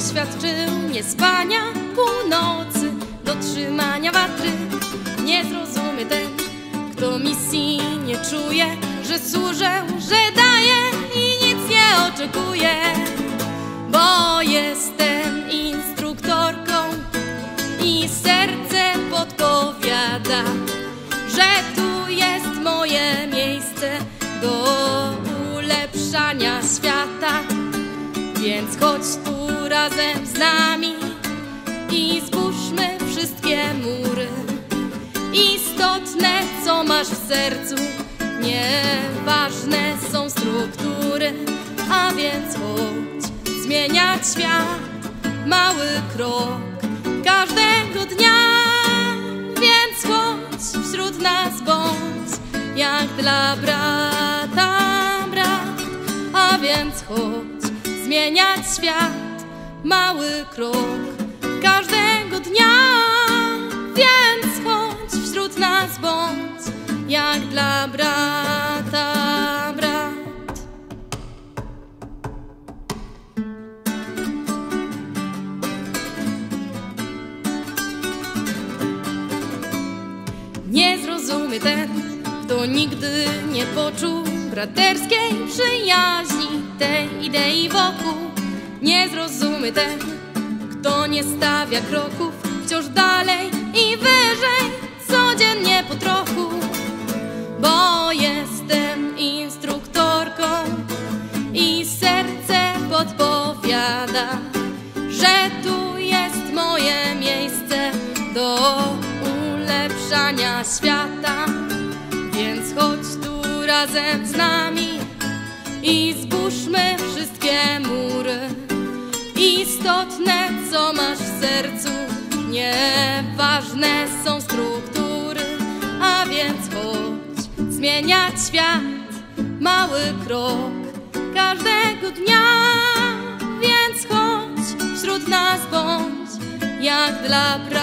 doświadczył niespania północy, dotrzymania watry. Nie zrozumie ten, kto misji nie czuje, że służę, że daję i nic nie oczekuję, bo jestem instruktorką i serce podpowiada, że tu jest moje miejsce do ulepszania świata. Więc chodź tu razem z nami i zburzmy wszystkie mury. Istotne, co masz w sercu, nieważne są struktury, a więc chodź zmieniać świat, mały krok każdego dnia. Więc chodź wśród nas bądź, jak dla brata brat, a więc chodź zmieniać świat, mały krok każdego dnia. Więc chodź wśród nas bądź, jak dla brata brat. Nie zrozumie ten, kto nigdy nie poczuł braterskiej przyjaźni, tej idei wokół. Nie zrozumie ten, kto nie stawia kroków wciąż dalej i wyżej, codziennie po trochu. Bo jestem instruktorką i serce podpowiada, że tu jest moje miejsce do ulepszania świata. Więc chodź tu razem z nami i zburzmy Istotne, co masz w sercu, nieważne są struktury, a więc chodź zmieniać świat, mały krok każdego dnia. Więc chodź wśród nas bądź, jak dla pra